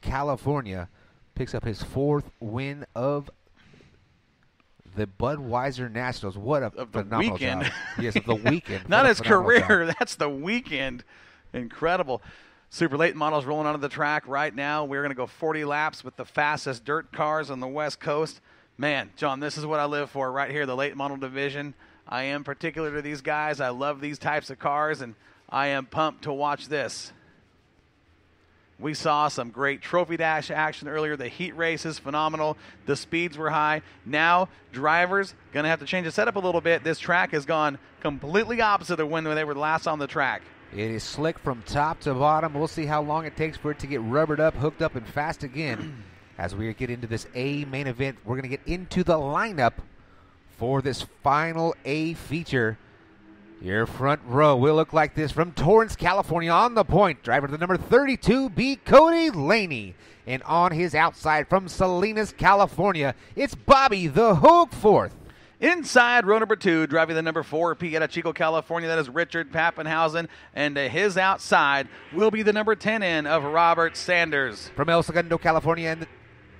California picks up his fourth win of the Budweiser Nationals. What a Of the phenomenal weekend. job! Yes, of the weekend. Not his phenomenal job. career. That's the weekend. Incredible. Super late models rolling onto the track right now. We're going to go 40 laps with the fastest dirt cars on the West Coast. Man, John, this is what I live for right here, the late model division. I am particular to these guys. I love these types of cars, and I am pumped to watch this. We saw some great trophy dash action earlier. The heat race is phenomenal. The speeds were high. Now, drivers going to have to change the setup a little bit. This track has gone completely opposite of when they were last on the track. It is slick from top to bottom. We'll see how long it takes for it to get rubbered up, hooked up, and fast again. As we get into this A main event, we're going to get into the lineup for this final A feature. Your front row will look like this from Torrance, California, on the point. Driver the number 32, B. Cody Laney. And on his outside from Salinas, California, it's Bobby the Hogue fourth. Inside row number two, driving the number four, P out of Chico, California, that is Richard Pappenhausen. And to his outside will be the number 10 in of Robert Sanders. From El Segundo, California, and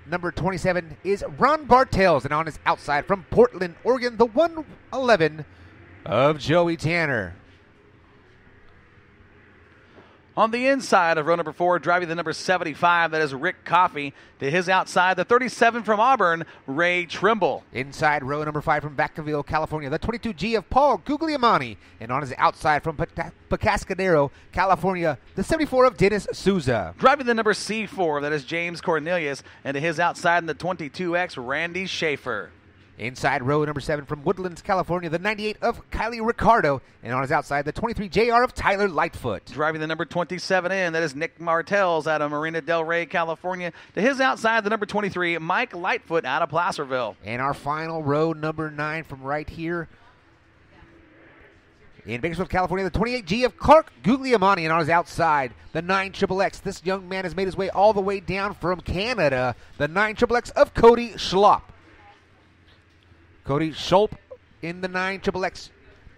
number 27 is Ron Bartels. And on his outside from Portland, Oregon, the 111 of Joey Tanner. On the inside of row number four, driving the number 75, that is Rick Coffey. To his outside, the 37 from Auburn, Ray Trimble. Inside row number five from Vacaville, California, the 22G of Paul Guglielmani. And on his outside from Atascadero, California, the 74 of Dennis Souza. Driving the number C4, that is James Cornelius. And to his outside in the 22X, Randy Schaefer. Inside row number seven from Woodlands, California, the 98 of Kylie Ricardo. And on his outside, the 23 JR of Tyler Lightfoot. Driving the number 27 in, that is Nick Martels out of Marina Del Rey, California. To his outside, the number 23, Mike Lightfoot out of Placerville. And our final row, number nine, from right here in Bakersfield, California, the 28G of Clark Guglielmani, and on his outside, the 9 X. This young man has made his way all the way down from Canada, the 9 X of Cody Schlopp. Cody Schulp in the 9 Triple X,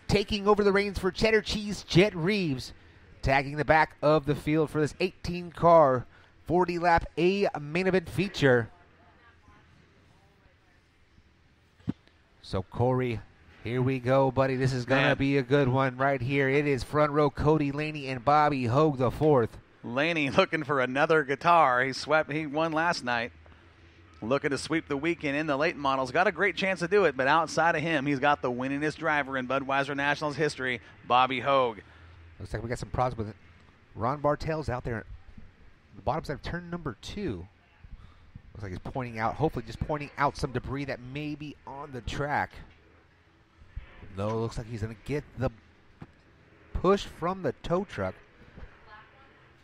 taking over the reins for Cheddar Cheese Jet Reeves, tagging the back of the field for this 18 car 40 lap A main event feature. So Corey, here we go, buddy. This is gonna Man. be a good one right here. It is front row Cody Laney and Bobby Hogue the fourth. Laney looking for another guitar. He swept. He won last night. Looking to sweep the weekend in the late models. Got a great chance to do it, but outside of him, he's got the winningest driver in Budweiser Nationals history, Bobby Hogue. Looks like we got some problems with it. Ron Bartels out there. The bottom side of turn number two. Looks like he's pointing out, hopefully just pointing out some debris that may be on the track. No, looks like he's going to get the push from the tow truck.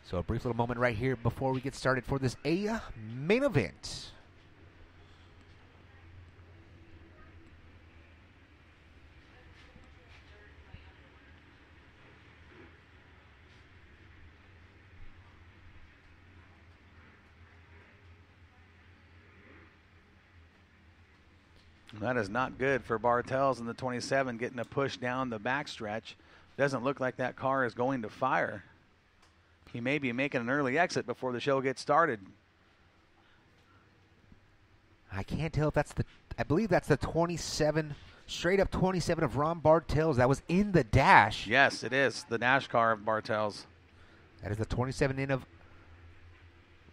So a brief little moment right here before we get started for this A main event. That is not good for Bartels in the 27 getting a push down the backstretch. Doesn't look like that car is going to fire. He may be making an early exit before the show gets started. I can't tell if that's the. I believe that's the 27, straight up 27 of Ron Bartels. That was in the dash. Yes, it is the dash car of Bartels. That is the 27 in of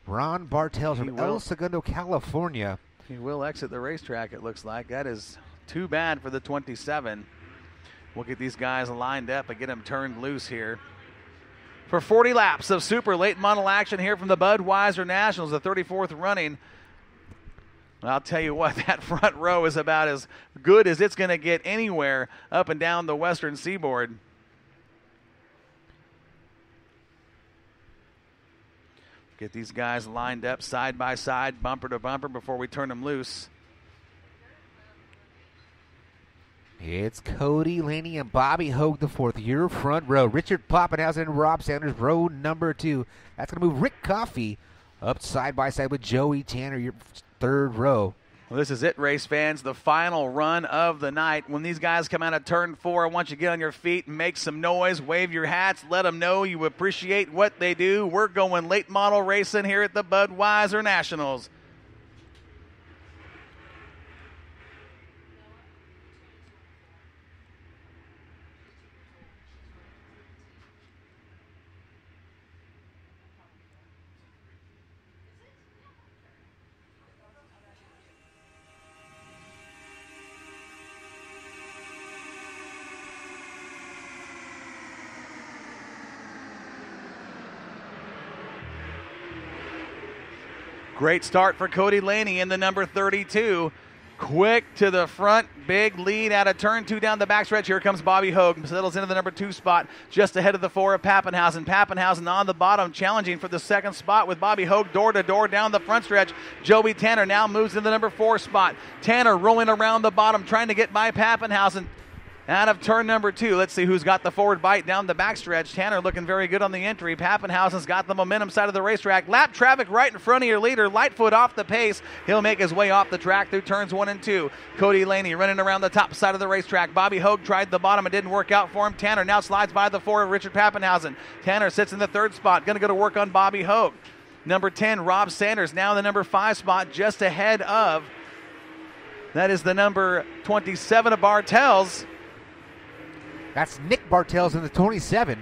Ron Bartels He from will. El Segundo, California. He will exit the racetrack, it looks like. That is too bad for the 27. We'll get these guys lined up and get them turned loose here. For 40 laps of super late model action here from the Budweiser Nationals, the 34th running. I'll tell you what, that front row is about as good as it's going to get anywhere up and down the western seaboard. Get these guys lined up side by side, bumper to bumper before we turn them loose. It's Cody Laney and Bobby Hogue the fourth. Your front row. Richard Poppenhausen and Rob Sanders, row number two. That's going to move Rick Coffey up side by side with Joey Tanner, your third row. Well, this is it, race fans. The final run of the night. When these guys come out of turn four, I want you to get on your feet and make some noise, wave your hats, let them know you appreciate what they do. We're going late model racing here at the Budweiser Nationals. Great start for Cody Laney in the number 32. Quick to the front, big lead out of turn two down the backstretch. Here comes Bobby Hogue. Settles into the number two spot, just ahead of the four of Pappenhausen. Pappenhausen on the bottom, challenging for the second spot with Bobby Hogue door to door down the front stretch. Joey Tanner now moves into the number four spot. Tanner rolling around the bottom, trying to get by Pappenhausen out of turn number two. Let's see who's got the forward bite down the backstretch. Tanner looking very good on the entry. Pappenhausen's got the momentum side of the racetrack. Lap traffic right in front of your leader. Lightfoot off the pace. He'll make his way off the track through turns one and two. Cody Laney running around the top side of the racetrack. Bobby Hogue tried the bottom. It didn't work out for him. Tanner now slides by the four of Richard Pappenhausen. Tanner sits in the third spot. Going to go to work on Bobby Hogue. Number 10, Rob Sanders, now in the number five spot, just ahead of. That is the number 27 of Bartels. That's Nick Bartels in the 27.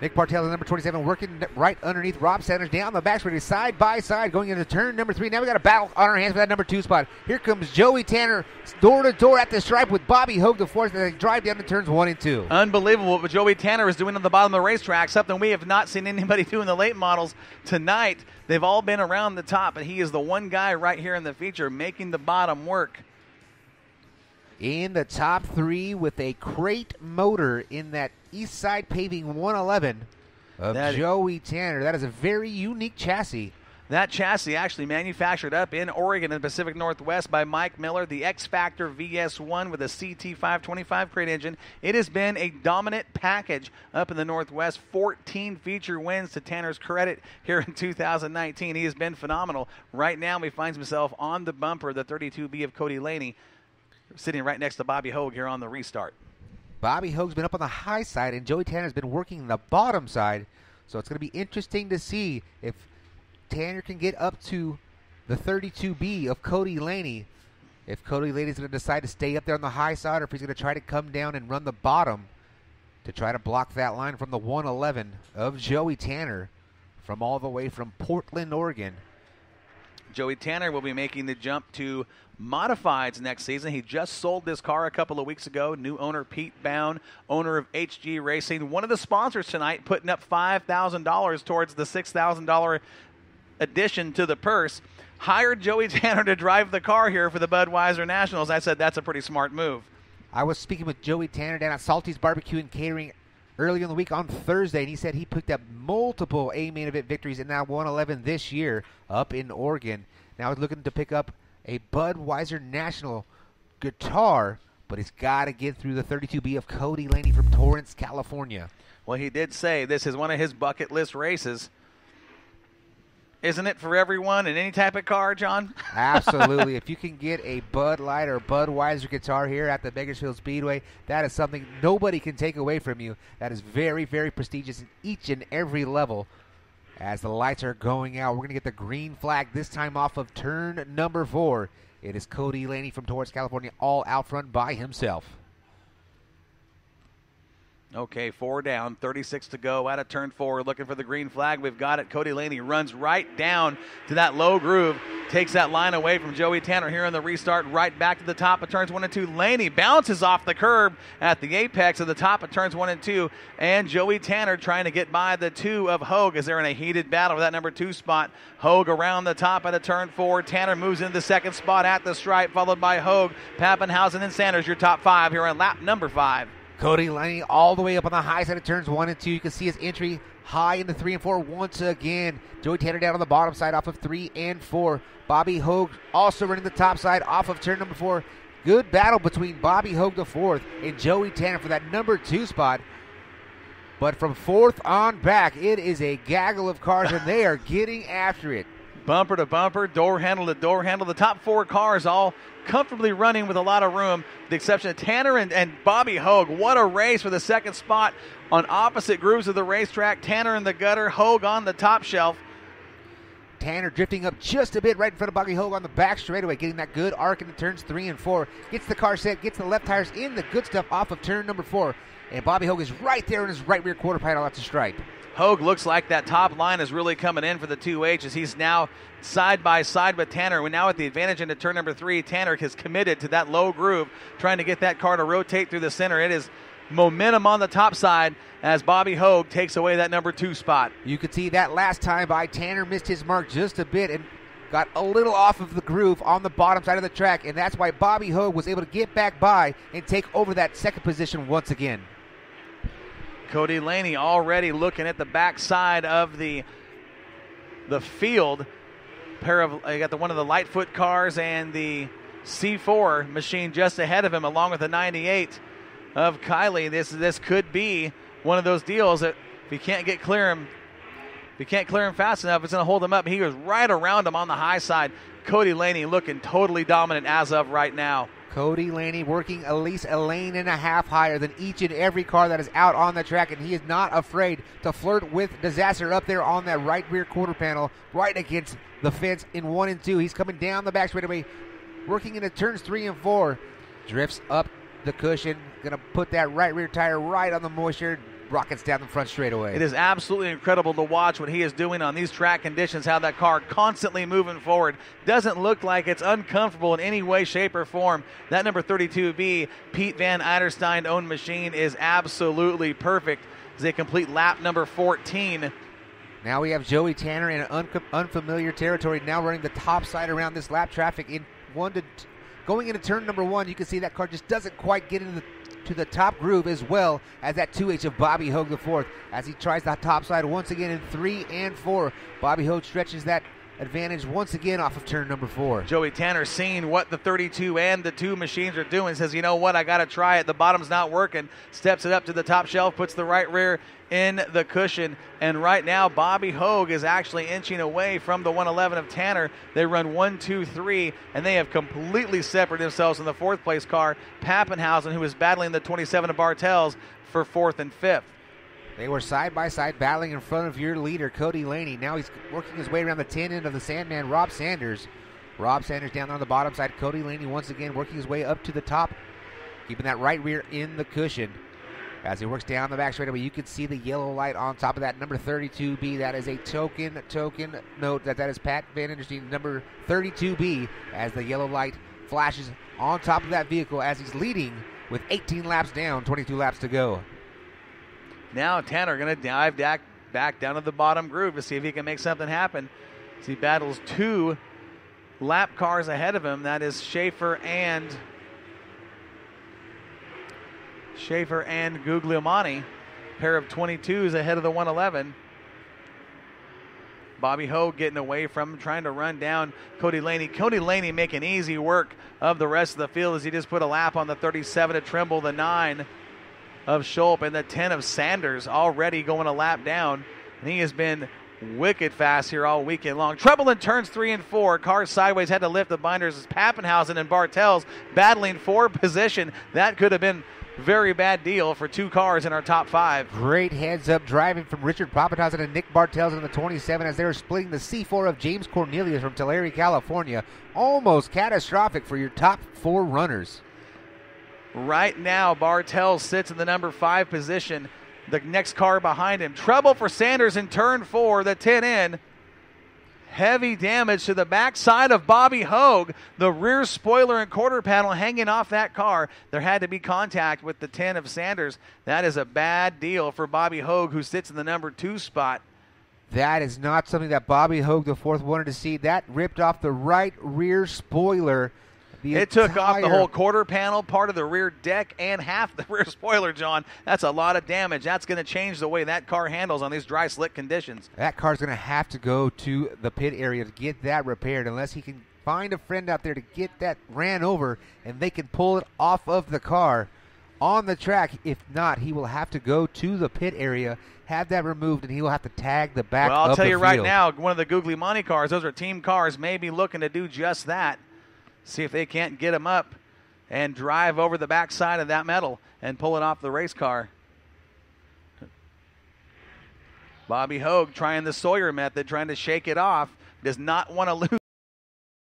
Nick Bartels, in number 27, working right underneath Rob Sanders down the back straight, side by side, going into turn number three. Now we got a battle on our hands for that number two spot. Here comes Joey Tanner, door to door at the stripe with Bobby Hogue the fourth, as they drive down the turns one and two. Unbelievable what Joey Tanner is doing on the bottom of the racetrack, something we have not seen anybody do in the late models tonight. They've all been around the top, and he is the one guy right here in the feature making the bottom work in the top three with a crate motor in that East Side Paving 111 of that Joey Tanner. That is a very unique chassis. That chassis actually manufactured up in Oregon in the Pacific Northwest by Mike Miller, the X Factor VS1 with a CT525 crate engine. It has been a dominant package up in the Northwest. 14 feature wins to Tanner's credit here in 2019. He has been phenomenal. Right now, he finds himself on the bumper, the 32B of Cody Laney sitting right next to Bobby Hogue here on the restart. Bobby Hogue's been up on the high side, and Joey Tanner's been working the bottom side. So it's going to be interesting to see if Tanner can get up to the 32B of Cody Laney. If Cody Laney's going to decide to stay up there on the high side, or if he's going to try to come down and run the bottom to try to block that line from the 111 of Joey Tanner from all the way from Portland, Oregon. Joey Tanner will be making the jump to modifieds next season. He just sold this car a couple of weeks ago. New owner Pete Bound, owner of HG Racing, one of the sponsors tonight, putting up $5,000 towards the $6,000 addition to the purse. Hired Joey Tanner to drive the car here for the Budweiser Nationals. I said that's a pretty smart move. I was speaking with Joey Tanner down at Salty's Barbecue and Catering early in the week on Thursday, and he said he picked up multiple A main event victories in that 111 this year up in Oregon. Now he's looking to pick up a Budweiser National guitar, but he's got to get through the 32B of Cody Laney from Torrance, California. Well, he did say this is one of his bucket list races. Isn't it for everyone in any type of car, John? Absolutely. if you can get a Bud Light or Budweiser guitar here at the Bakersfield Speedway, that is something nobody can take away from you. That is very, very prestigious in each and every level as the lights are going out. We're going to get the green flag this time off of turn number four. It is Cody Laney from Torrance, California, all out front by himself. Okay, four down, 36 to go out of turn four. Looking for the green flag. We've got it. Cody Laney runs right down to that low groove, takes that line away from Joey Tanner here on the restart, right back to the top of turns one and two. Laney bounces off the curb at the apex of the top of turns one and two, and Joey Tanner trying to get by the two of Hogue as they're in a heated battle for that number two spot. Hogue around the top at a turn four. Tanner moves into the second spot at the stripe, followed by Hogue, Pappenhausen, and Sanders. Your top five here on lap number five. Cody Laney all the way up on the high side of turns one and two. You can see his entry high in the three and four once again. Joey Tanner down on the bottom side off of three and four. Bobby Hogue also running the top side off of turn number four. Good battle between Bobby Hogue the fourth and Joey Tanner for that number two spot. But from fourth on back, it is a gaggle of cars, and they are getting after it. Bumper to bumper, door handle to door handle. The top four cars all comfortably running with a lot of room, the exception of Tanner and, and Bobby Hogue. What a race for the second spot on opposite grooves of the racetrack. Tanner in the gutter, Hogue on the top shelf. Tanner drifting up just a bit right in front of Bobby Hogue on the back straightaway, getting that good arc into turns three and four. Gets the car set, gets the left tires in the good stuff off of turn number four. And Bobby Hogue is right there in his right rear quarter panel at the stripe. Hogue looks like that top line is really coming in for the 2H as he's now side by side with Tanner. We're now at the advantage into turn number three. Tanner has committed to that low groove, trying to get that car to rotate through the center. It is momentum on the top side as Bobby Hogue takes away that number two spot. You could see that last time by Tanner missed his mark just a bit and got a little off of the groove on the bottom side of the track, and that's why Bobby Hogue was able to get back by and take over that second position once again. Cody Laney already looking at the backside of the the field. Pair of you got the one of the Lightfoot cars and the C4 machine just ahead of him, along with the 98 of Kylie. This this could be one of those deals that if you can't get clear him, if you can't clear him fast enough, it's going to hold him up. He was right around him on the high side. Cody Laney looking totally dominant as of right now. Cody Laney working at least a lane and a half higher than each and every car that is out on the track, and he is not afraid to flirt with disaster up there on that right rear quarter panel, right against the fence in one and two. He's coming down the back straightaway, working into turns three and four, drifts up the cushion, gonna put that right rear tire right on the moisture, rockets down the front straightaway. It is absolutely incredible to watch what he is doing on these track conditions, how that car constantly moving forward. Doesn't look like it's uncomfortable in any way, shape, or form. That number 32B, Pete Van Eiderstein owned machine, is absolutely perfect as they complete lap number 14. Now we have Joey Tanner in un- unfamiliar territory, now running the top side around this lap traffic in one to. T- going into turn number one, you can see that car just doesn't quite get into the to the top groove as well as that 2H of Bobby Hogue the fourth as he tries the top side once again in three and four. Bobby Hogue stretches that advantage once again off of turn number four. Joey Tanner seeing what the 32 and the two machines are doing says, you know what, I got to try it. The bottom's not working. Steps it up to the top shelf, puts the right rear in the cushion. And right now, Bobby Hogue is actually inching away from the 111 of Tanner. They run one, two, three, and they have completely separated themselves in the fourth place car. Pappenhausen, who is battling the 27 of Bartels for fourth and fifth. They were side by side battling in front of your leader, Cody Laney. Now he's working his way around the 10 end of the Sandman, Rob Sanders. Rob Sanders down on the bottom side. Cody Laney once again working his way up to the top, keeping that right rear in the cushion. As he works down the back straightaway, you can see the yellow light on top of that number 32B. That is a token, token note that that is Pat Van Interesting, number 32B, as the yellow light flashes on top of that vehicle as he's leading with 18 laps down, 22 laps to go. Now Tanner going to dive back, back down to the bottom groove to see if he can make something happen. As he battles two lap cars ahead of him. That is Schaefer and Schaefer and Guglielmani. Pair of 22s ahead of the 111. Bobby Hogue getting away from him, trying to run down Cody Laney. Cody Laney making easy work of the rest of the field as he just put a lap on the 37 to Trimble, the 9 of Schulp and the 10 of Sanders already going a lap down. And he has been wicked fast here all weekend long. Trouble in turns three and four. Cars sideways had to lift the binders as Pappenhausen and Bartels battling for position. That could have been very bad deal for two cars in our top five. Great heads up driving from Richard Pappenhausen and Nick Bartels in the 27 as they were splitting the C4 of James Cornelius from Tulare, California. Almost catastrophic for your top four runners. Right now, Bartels sits in the number five position. The next car behind him. Trouble for Sanders in turn four, the 10 in. Heavy damage to the backside of Bobby Hogue. The rear spoiler and quarter panel hanging off that car. There had to be contact with the 10 of Sanders. That is a bad deal for Bobby Hogue, who sits in the number two spot. That is not something that Bobby Hogue, the fourth, wanted to see. That ripped off the right rear spoiler. The it took off the whole quarter panel, part of the rear deck, and half the rear spoiler, John. That's a lot of damage. That's going to change the way that car handles on these dry, slick conditions. That car's going to have to go to the pit area to get that repaired unless he can find a friend out there to get that ran over and they can pull it off of the car. on the track. If not, he will have to go to the pit area, have that removed, and he will have to tag the back. Well, I'll tell you right now, one of the Guglielmani cars, those are team cars, may be looking to do just that. See if they can't get him up and drive over the backside of that metal and pull it off the race car. Bobby Hogue trying the Sawyer method, trying to shake it off. Does not want to lose.